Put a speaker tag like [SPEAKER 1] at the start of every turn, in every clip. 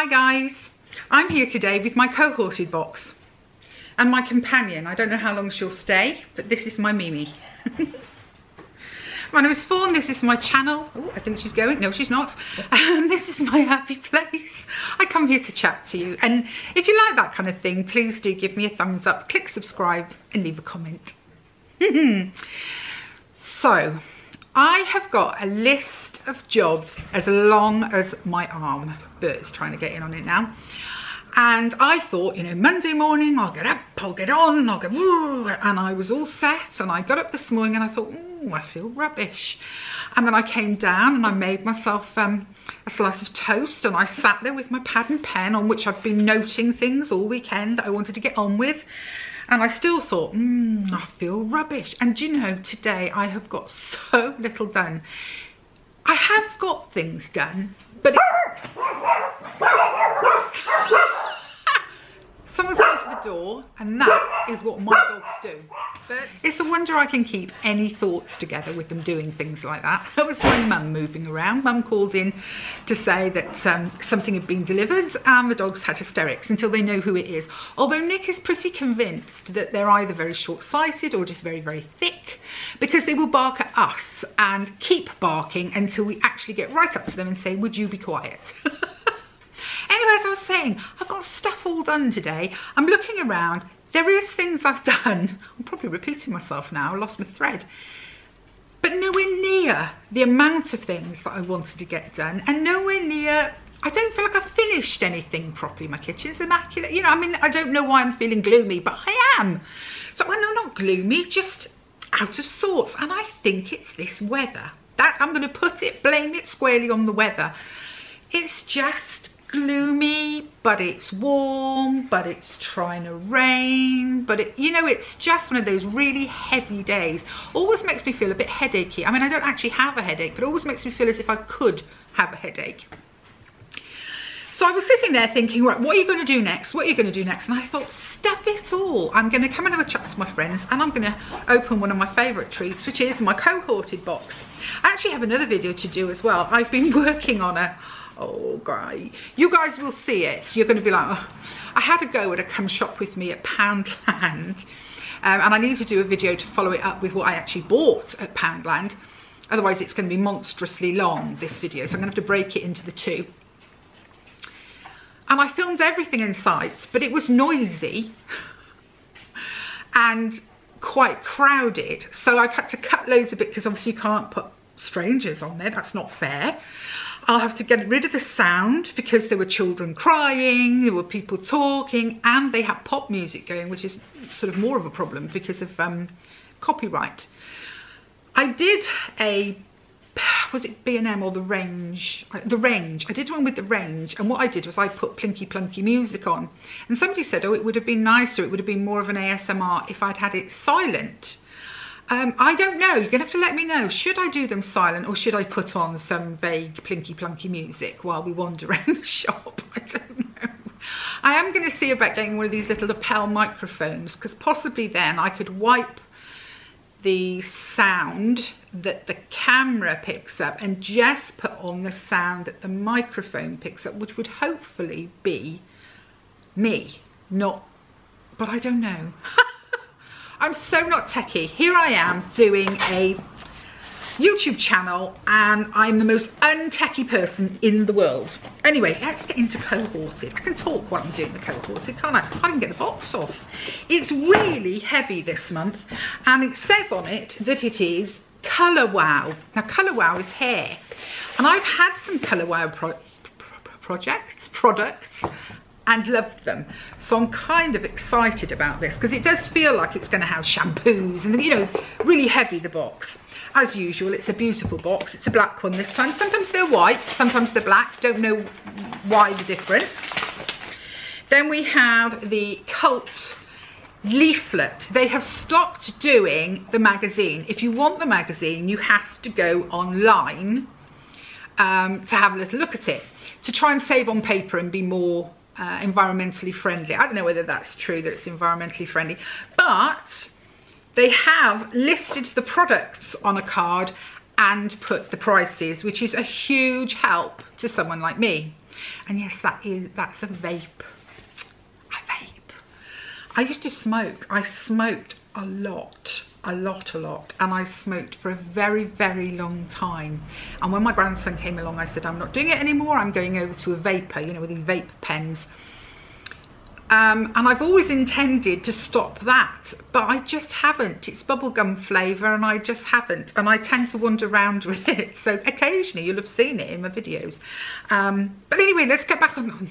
[SPEAKER 1] Hi guys, I'm here today with my cohorted box and my companion. I don't know how long she'll stay, but this is my Mimi. my name is Fawn, this is my channel. Oh, I think she's going. No, she's not. Um, this is my happy place. I come here to chat to you. And if you like that kind of thing, please do give me a thumbs up, click subscribe and leave a comment. so, I have got a list of jobs as long as my arm. Bert's trying to get in on it now. And I thought, you know, Monday morning, I'll get up, I'll get on, I'll go, and I was all set. And I got up this morning and I thought, oh, I feel rubbish. And then I came down and I made myself um, a slice of toast and I sat there with my pad and pen on which I've been noting things all weekend that I wanted to get on with. And I still thought, mm, I feel rubbish. And you know, today I have got so little done. I have got things done, but Someone's come to the door and that is what my dogs do. But it's a wonder I can keep any thoughts together with them doing things like that. That was my mum moving around. Mum called in to say that um, something had been delivered and the dogs had hysterics until they know who it is. Although Nick is pretty convinced that they're either very short-sighted or just very, very thick because they will bark at us and keep barking until we actually get right up to them and say, would you be quiet? Anyway, as I was saying, I've got stuff all done today. I'm looking around. There is things I've done. I'm probably repeating myself now. I lost my thread. But nowhere near the amount of things that I wanted to get done and nowhere near I don't feel like I've finished anything properly. My kitchen's immaculate. You know, I mean, I don't know why I'm feeling gloomy, but I am. So, well, no, not gloomy, just out of sorts. And I think it's this weather. That's, I'm going to put it, blame it squarely on the weather. It's just gloomy, but it's warm, but it's trying to rain, but it, you know, it's just one of those really heavy days. Always makes me feel a bit headachy. I mean, I don't actually have a headache, but it always makes me feel as if I could have a headache. So I was sitting there thinking, right, what are you going to do next? What are you going to do next? And I thought, stuff it all. I'm going to come and have a chat to my friends and I'm going to open one of my favourite treats, which is my cohorted box. I actually have another video to do as well. I've been working on a oh guy you guys will see it. You're going to be like oh. i had a go at a come shop with me at poundland um, and i need to do a video to follow it up with what i actually bought at poundland. Otherwise it's going to be monstrously long this video so i'm going to have to break it into the two. And i filmed everything in sight but it was noisy and quite crowded. So i've had to cut loads of it because obviously you can't put strangers on there. That's not fair I'll have to get rid of the sound because there were children crying, there were people talking, and they had pop music going, which is sort of more of a problem because of um, copyright. I did a, was it B&M or The Range? The Range. I did one with The Range, and what I did was I put plinky plunky music on. And somebody said, oh, it would have been nicer, it would have been more of an ASMR if I'd had it silent. Um, I don't know, you're gonna have to let me know. Should I do them silent or should I put on some vague plinky plunky music while we wander around the shop? I don't know. I am gonna see about getting one of these little lapel microphones because possibly then I could wipe the sound that the camera picks up and just put on the sound that the microphone picks up, which would hopefully be me, not, but I don't know. I'm so not techie. Here I am doing a YouTube channel and I'm the most untechy person in the world. Anyway, let's get into cohorted. I can talk while I'm doing the cohorted, can't I? I can get the box off. It's really heavy this month and it says on it that it is Colour Wow. Now Colour Wow is hair and I've had some Colour Wow pro pro projects, products and loved them. So I'm kind of excited about this because it does feel like it's going to have shampoos and, you know, really heavy, the box. As usual, it's a beautiful box. It's a black one this time. Sometimes they're white, sometimes they're black. Don't know why the difference. Then we have the Cult leaflet. They have stopped doing the magazine. If you want the magazine, you have to go online um, to have a little look at it to try and save on paper and be more uh, environmentally friendly. I don't know whether that's true that it's environmentally friendly, but they have listed the products on a card and put the prices, which is a huge help to someone like me. And yes, that is that's a vape. A vape. I used to smoke. I smoked a lot a lot a lot. And I smoked for a very very long time. And when my grandson came along I said I'm not doing it anymore. I'm going over to a vapor you know with these vape pens. Um, and I've always intended to stop that but I just haven't. It's bubblegum flavour and I just haven't. And I tend to wander around with it. So occasionally you'll have seen it in my videos. Um, but anyway let's get back on.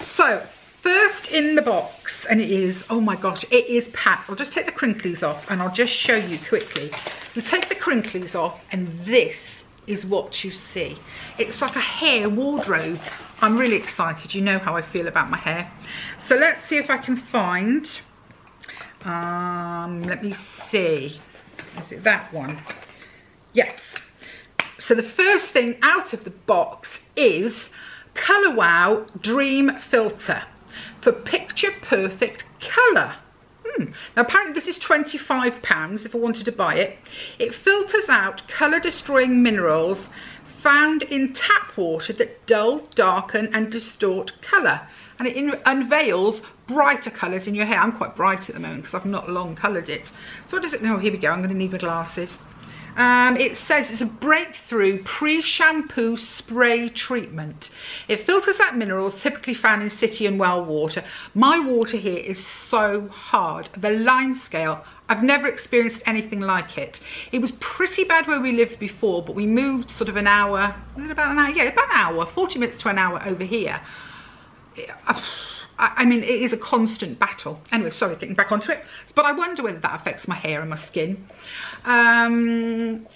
[SPEAKER 1] So first in the box and it is oh my gosh it is packed. I'll just take the crinklies off and i'll just show you quickly. You take the crinklies off and this is what you see. It's like a hair wardrobe. I'm really excited. You know how i feel about my hair. So let's see if i can find um let me see. Is it that one? Yes. So the first thing out of the box is Colour Wow Dream Filter for picture perfect colour. Hmm. Now apparently this is £25 if I wanted to buy it. It filters out colour destroying minerals found in tap water that dull, darken and distort colour. And it unveils brighter colours in your hair. I'm quite bright at the moment because I've not long coloured it. So what does it, oh here we go, I'm going to need my glasses. Um, it says it's a breakthrough pre-shampoo spray treatment. It filters out minerals typically found in city and well water. My water here is so hard. The lime scale, I've never experienced anything like it. It was pretty bad where we lived before, but we moved sort of an hour, was it about an hour? Yeah, about an hour, 40 minutes to an hour over here. I mean, it is a constant battle. Anyway, sorry, getting back onto it. But I wonder whether that affects my hair and my skin. Um,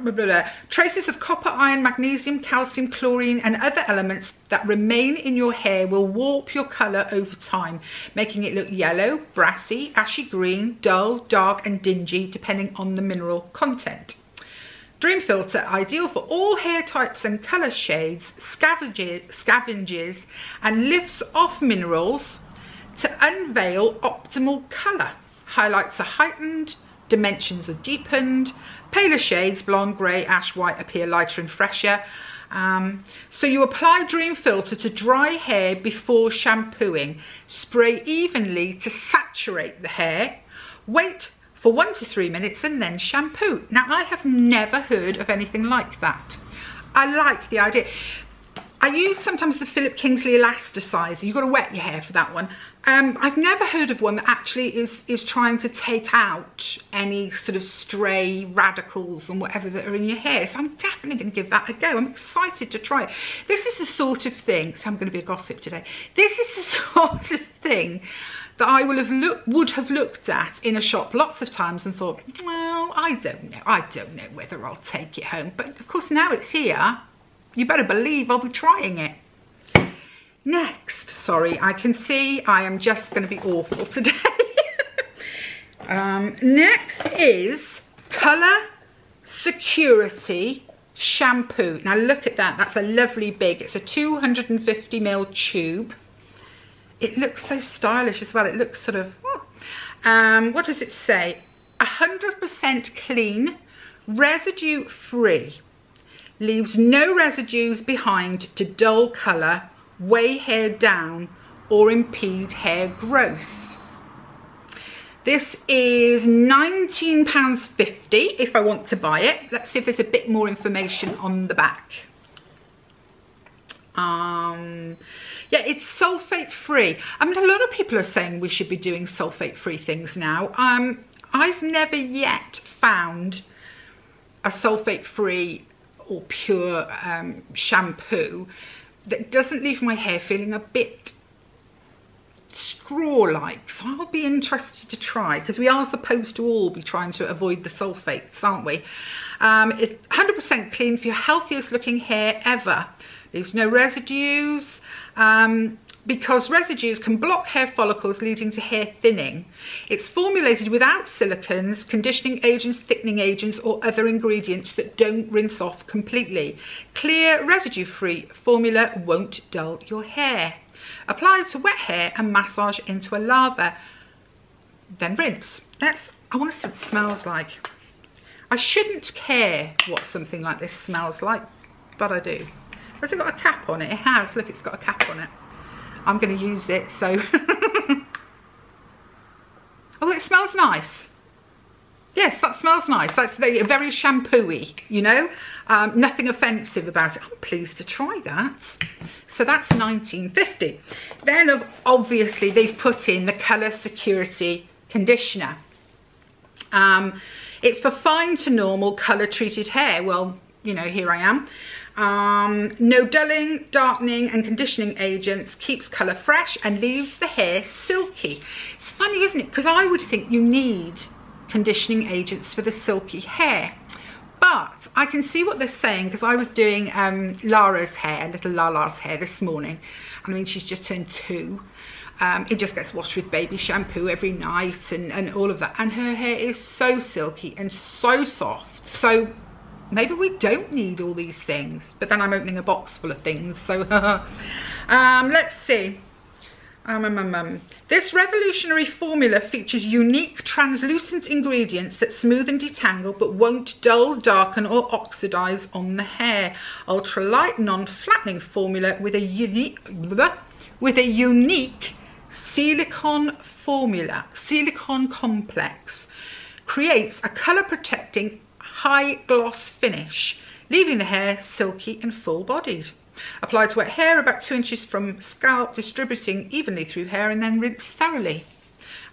[SPEAKER 1] blah, blah, blah. Traces of copper, iron, magnesium, calcium, chlorine and other elements that remain in your hair will warp your colour over time, making it look yellow, brassy, ashy green, dull, dark and dingy depending on the mineral content. Dream Filter, ideal for all hair types and colour shades, scavenges, scavenges and lifts off minerals to unveil optimal colour. Highlights are heightened, dimensions are deepened, paler shades, blonde, grey, ash, white appear lighter and fresher. Um, so you apply Dream Filter to dry hair before shampooing. Spray evenly to saturate the hair. Wait for one to three minutes and then shampoo. Now I have never heard of anything like that. I like the idea. I use sometimes the Philip Kingsley Elasticizer. You've got to wet your hair for that one. Um, I've never heard of one that actually is, is trying to take out any sort of stray radicals and whatever that are in your hair. So I'm definitely going to give that a go. I'm excited to try it. This is the sort of thing, so I'm going to be a gossip today. This is the sort of thing that I will have look, would have looked at in a shop lots of times and thought, well, I don't know. I don't know whether I'll take it home. But of course, now it's here. You better believe I'll be trying it. Next, sorry, I can see I am just going to be awful today. um, next is Colour Security Shampoo. Now look at that, that's a lovely big, it's a 250ml tube it looks so stylish as well. It looks sort of, um, what does it say? 100% clean, residue free. Leaves no residues behind to dull colour, weigh hair down or impede hair growth. This is £19.50 if I want to buy it. Let's see if there's a bit more information on the back. Um, yeah, it's sulfate free. I mean, a lot of people are saying we should be doing sulfate free things now. Um, I've never yet found a sulfate free or pure um, shampoo that doesn't leave my hair feeling a bit straw-like so I'll be interested to try because we are supposed to all be trying to avoid the sulfates aren't we um, it's 100% clean for your healthiest looking hair ever leaves no residues um, because residues can block hair follicles leading to hair thinning. It's formulated without silicones, conditioning agents, thickening agents or other ingredients that don't rinse off completely. Clear residue-free formula won't dull your hair. Apply to wet hair and massage into a lather. Then rinse. Let's, I want to see what it smells like. I shouldn't care what something like this smells like, but I do. Has it got a cap on it? It has. Look, it's got a cap on it. I'm going to use it, so... oh, it smells nice. Yes, that smells nice. That's very shampooy, you know? Um, nothing offensive about it. I'm pleased to try that. So that's 1950. Then obviously they've put in the Colour Security Conditioner. Um, it's for fine to normal colour treated hair. Well, you know, here I am. Um, no dulling, darkening and conditioning agents, keeps colour fresh and leaves the hair silky. It's funny, isn't it? Because I would think you need conditioning agents for the silky hair. But I can see what they're saying because I was doing um, Lara's hair, little Lala's hair this morning. I mean, she's just turned two. Um, it just gets washed with baby shampoo every night and, and all of that. And her hair is so silky and so soft. So maybe we don't need all these things. But then I'm opening a box full of things. So um, let's see. Um, um, um, um, this revolutionary formula features unique translucent ingredients that smooth and detangle but won't dull, darken or oxidize on the hair. Ultralight non-flattening formula with a unique with a unique silicone formula, silicone complex creates a color protecting high gloss finish, leaving the hair silky and full bodied. Apply to wet hair about two inches from scalp, distributing evenly through hair and then rinse thoroughly.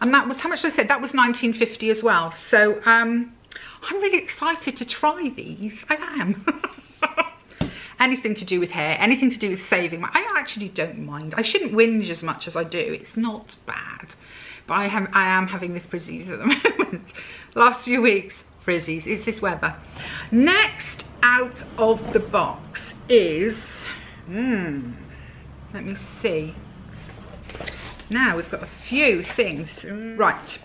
[SPEAKER 1] And that was, how much I said? That was 1950 as well. So um, I'm really excited to try these. I am. anything to do with hair, anything to do with saving. I actually don't mind. I shouldn't whinge as much as I do. It's not bad. But I, have, I am having the frizzies at the moment. Last few weeks, frizzies. Is this weather? Next out of the box is Hmm. Let me see. Now we've got a few things. Right.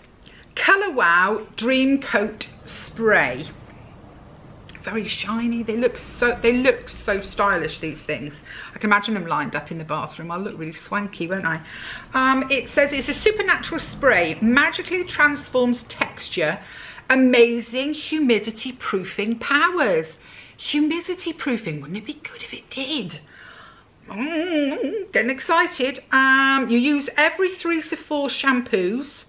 [SPEAKER 1] Colour Wow Dream Coat Spray. Very shiny. They look so they look so stylish, these things. I can imagine them lined up in the bathroom. I'll look really swanky, won't I? Um, it says it's a supernatural spray, magically transforms texture, amazing humidity proofing powers. Humidity proofing, wouldn't it be good if it did? mm, getting excited. Um, you use every three to four shampoos.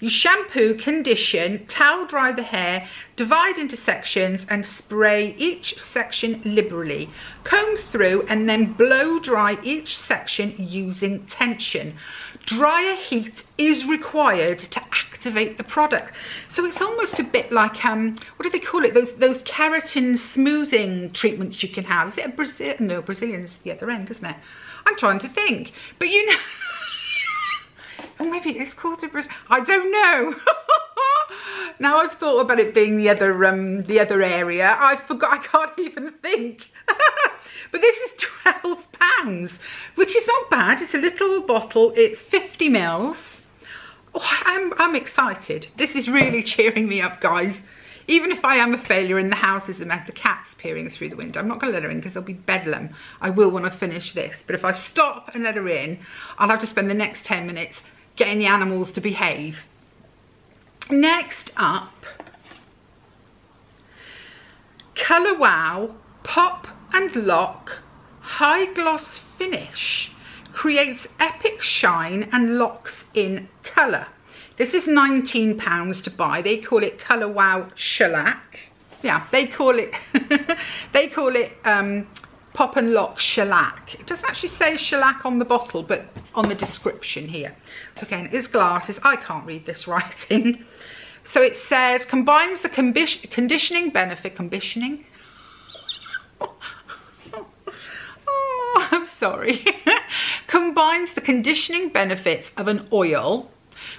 [SPEAKER 1] You shampoo, condition, towel dry the hair, divide into sections and spray each section liberally. Comb through and then blow dry each section using tension. Drier heat is required to activate the product. So it's almost a bit like, um, what do they call it? Those those keratin smoothing treatments you can have. Is it a Brazil? No, Brazilian's the other end, isn't it? I'm trying to think. But you know... or maybe it's called a Brazil. I don't know. now I've thought about it being the other um the other area. I forgot. I can't even think. But this is 12 pounds, which is not bad. It's a little bottle. It's 50 mils. Oh, I'm I'm excited. This is really cheering me up, guys. Even if I am a failure in the house is a mess, the cat's peering through the window. I'm not going to let her in because there'll be bedlam. I will want to finish this. But if I stop and let her in, I'll have to spend the next 10 minutes getting the animals to behave. Next up, Colour Wow Pop and Lock High Gloss Finish creates epic shine and locks in colour. This is £19 to buy. They call it Colour Wow Shellac. Yeah, they call it, they call it um, Pop and Lock Shellac. It doesn't actually say shellac on the bottle, but on the description here. So again, it's glasses. I can't read this writing. So it says, combines the conditioning benefit, conditioning? sorry. combines the conditioning benefits of an oil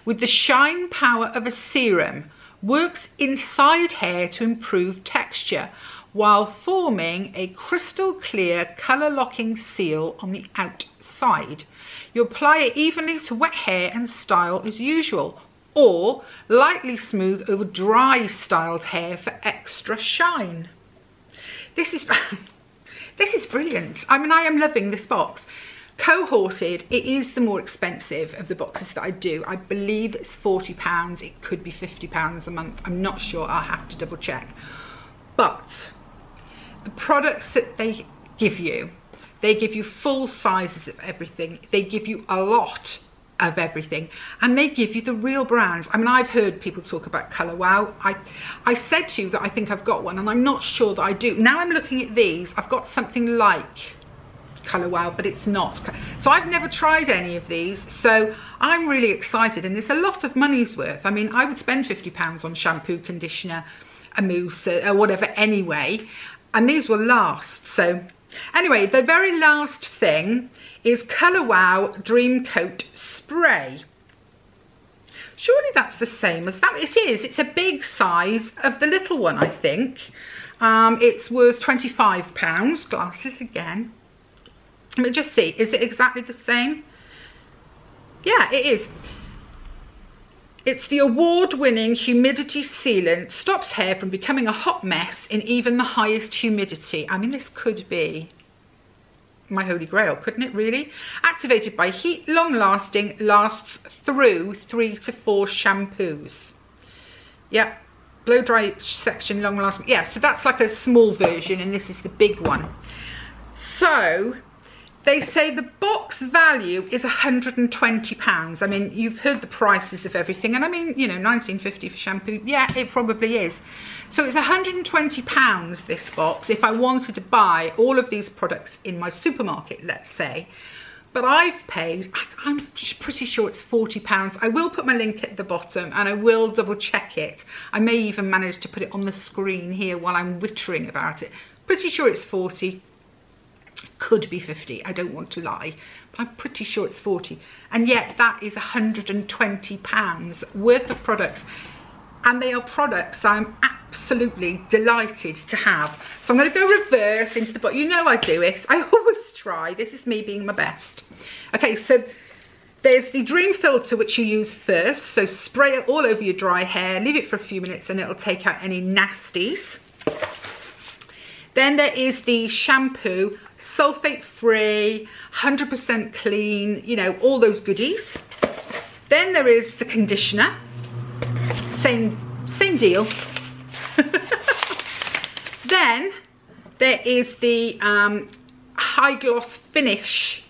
[SPEAKER 1] with the shine power of a serum, works inside hair to improve texture while forming a crystal clear colour locking seal on the outside. You apply it evenly to wet hair and style as usual or lightly smooth over dry styled hair for extra shine. This is, this is brilliant. I mean, I am loving this box. Cohorted, it is the more expensive of the boxes that I do. I believe it's £40. It could be £50 a month. I'm not sure. I'll have to double check. But the products that they give you They give you full sizes of everything. They give you a lot of everything and they give you the real brands. I mean, I've heard people talk about Colour Wow. I, I said to you that I think I've got one and I'm not sure that I do. Now I'm looking at these, I've got something like Colour Wow, but it's not. So I've never tried any of these. So I'm really excited and it's a lot of money's worth. I mean, I would spend 50 pounds on shampoo, conditioner, a mousse or whatever anyway. And these will last. So anyway, the very last thing is Colour Wow Dream Coat Spray. Surely that's the same as that. It is. It's a big size of the little one, I think. Um, it's worth £25. Glasses again. Let me just see. Is it exactly the same? Yeah, it is. It's the award-winning humidity sealant, stops hair from becoming a hot mess in even the highest humidity. I mean, this could be my holy grail, couldn't it really? Activated by heat, long lasting, lasts through three to four shampoos. Yep, blow dry section, long lasting. Yeah, so that's like a small version and this is the big one. So they say the box value is 120 pounds. I mean, you've heard the prices of everything and I mean, you know, 1950 for shampoo. Yeah, it probably is. So it's 120 pounds this box if I wanted to buy all of these products in my supermarket, let's say. But I've paid, I'm pretty sure it's 40 pounds. I will put my link at the bottom and I will double check it. I may even manage to put it on the screen here while I'm wittering about it. Pretty sure it's 40, could be 50 i don't want to lie but i'm pretty sure it's 40 and yet that is 120 pounds worth of products and they are products I'm absolutely delighted to have. So I'm going to go reverse into the, but you know I do it. I always try. This is me being my best. Okay, so there's the Dream Filter, which you use first. So spray it all over your dry hair, leave it for a few minutes and it'll take out any nasties. Then there is the shampoo, sulfate free, 100% clean, you know, all those goodies. Then there is the conditioner, same, same deal. then there is the um, high gloss finish.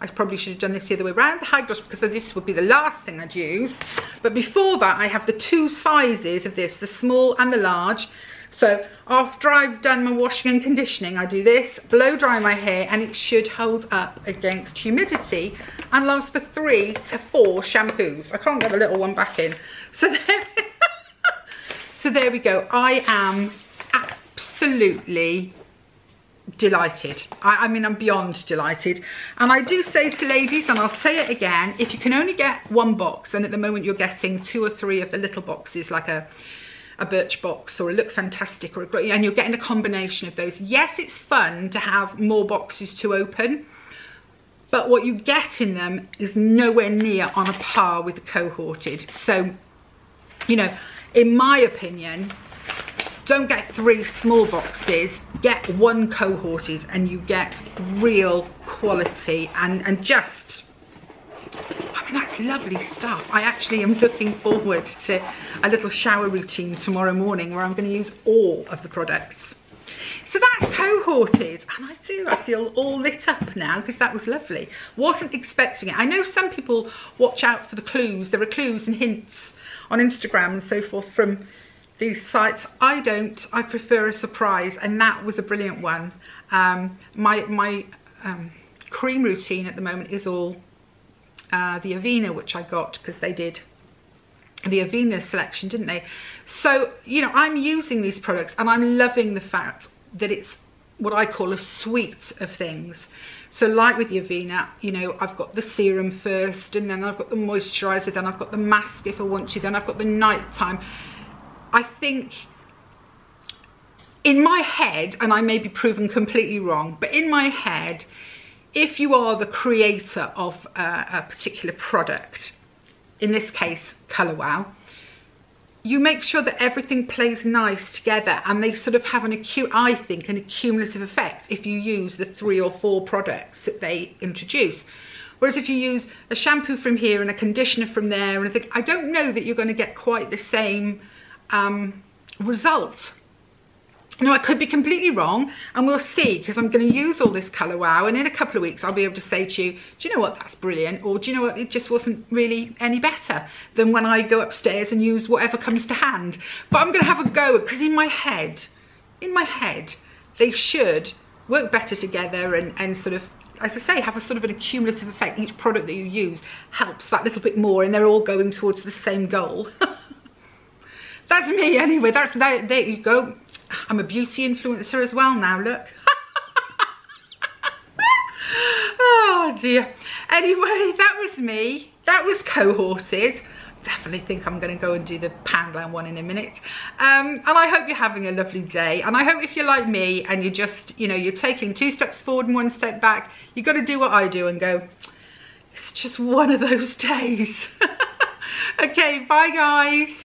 [SPEAKER 1] I probably should have done this the other way around, the high gloss, because this would be the last thing I'd use. But before that, I have the two sizes of this, the small and the large. So after I've done my washing and conditioning, I do this, blow dry my hair, and it should hold up against humidity and last for three to four shampoos. I can't get the little one back in. So there, so there we go. I am absolutely delighted. I, I, mean, I'm beyond delighted. And I do say to ladies, and I'll say it again, if you can only get one box, and at the moment you're getting two or three of the little boxes, like a, a Birchbox or a look fantastic or a, and you're getting a combination of those. Yes, it's fun to have more boxes to open, but what you get in them is nowhere near on a par with the cohorted. So, you know, in my opinion, don't get three small boxes, get one cohorted and you get real quality and, and just, I mean, that's lovely stuff. I actually am looking forward to a little shower routine tomorrow morning where I'm gonna use all of the products. So that's cohorted and I do, I feel all lit up now because that was lovely. Wasn't expecting it. I know some people watch out for the clues. There are clues and hints on Instagram and so forth from these sites. I don't, I prefer a surprise and that was a brilliant one. Um, my my um, cream routine at the moment is all uh, the Avena which I got because they did the Avena selection, didn't they? So, you know, I'm using these products and I'm loving the fact that it's what I call a suite of things. So like with the Avena, you know, I've got the serum first and then I've got the moisturizer, then I've got the mask if I want to, then I've got the nighttime. I think in my head, and I may be proven completely wrong, but in my head, if you are the creator of a, a particular product, in this case, Colour Wow, you make sure that everything plays nice together and they sort of have an acute, I think, an accumulative effect if you use the three or four products that they introduce. Whereas if you use a shampoo from here and a conditioner from there, and I think I don't know that you're going to get quite the same um, result. Now I could be completely wrong and we'll see because I'm going to use all this colour wow and in a couple of weeks I'll be able to say to you, do you know what, that's brilliant or do you know what, it just wasn't really any better than when I go upstairs and use whatever comes to hand. But I'm going to have a go because in my head, in my head, they should work better together and, and sort of as I say, have a sort of an accumulative effect. Each product that you use helps that little bit more and they're all going towards the same goal. That's me anyway, that's, there, there you go. I'm a beauty influencer as well now, look. oh dear. Anyway, that was me. That was cohorted. Definitely think I'm going to go and do the Poundland one in a minute. Um, and I hope you're having a lovely day. And I hope if you're like me and you're just, you know, you're taking two steps forward and one step back, you've got to do what I do and go, it's just one of those days. okay, bye guys.